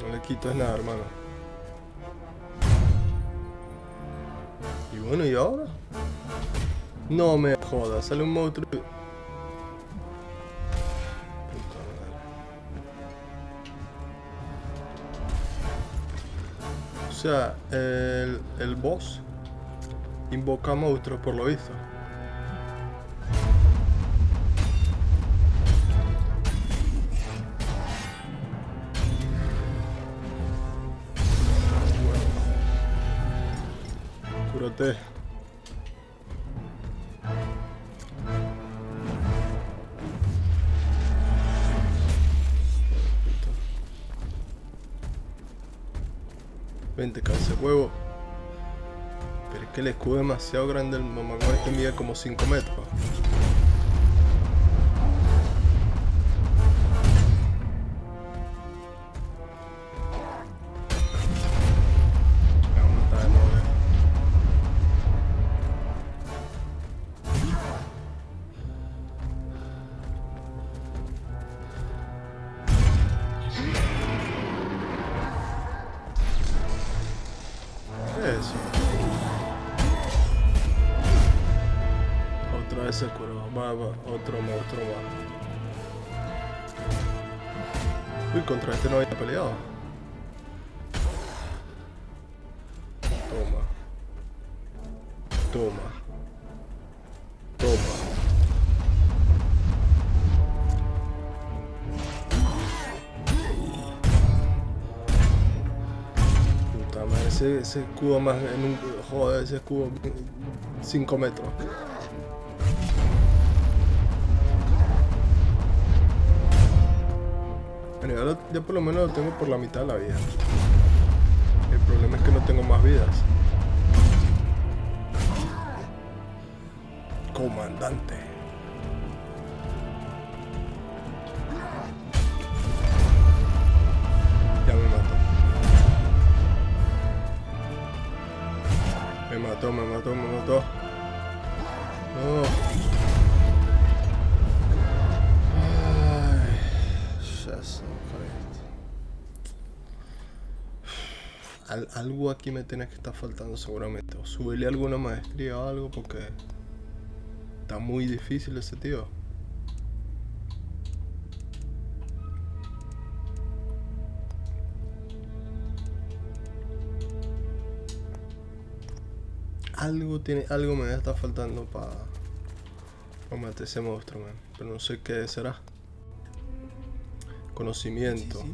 No le quitas nada, hermano. Y bueno, ¿y ahora? No me jodas, sale un monstruo. Puta madre. O sea, el, el boss invoca monstruos por lo visto. Cúrate. Vente, de huevo. Pero es que el escudo es demasiado grande. El mamagüey este mide como 5 metros. Otra vez se curó. Va, va, otro monstruo va. Uy, contra este no había peleado. Toma. Toma. Ese, ese escudo más en un. Joder, ese escudo 5 metros. Bueno, ya, lo- por lo menos lo tengo por la mitad de la vida. El problema es que no tengo más vidas. Comandante. Mató, me mató, me mató. No. Ay, Jesus Christ. Al- algo aquí me tiene que estar faltando seguramente. O subirle alguna maestría o algo porque está muy difícil ese tío. Algo tiene, algo me está faltando para matar ese monstruo, man. Pero no sé qué será. Conocimiento.